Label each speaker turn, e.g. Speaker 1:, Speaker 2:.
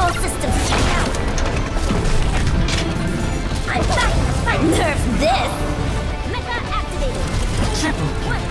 Speaker 1: All systems check out. I'm back fight. Nerf this. Mecha activated. Triple. One.